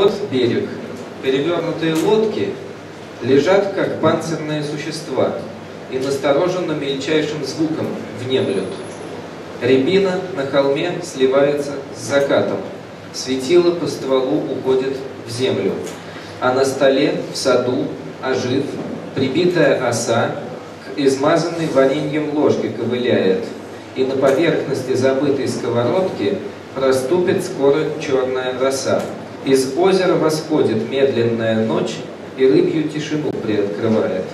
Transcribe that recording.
Вот берег. Перевернутые лодки лежат, как панцирные существа, и настороженно мельчайшим звуком внемлют. Рябина на холме сливается с закатом. Светило по стволу уходит в землю. А на столе, в саду, ожив, прибитая оса к измазанной вареньем ложке ковыляет. И на поверхности забытой сковородки проступит скоро черная роса. Из озера восходит медленная ночь и рыбью тишину приоткрывает.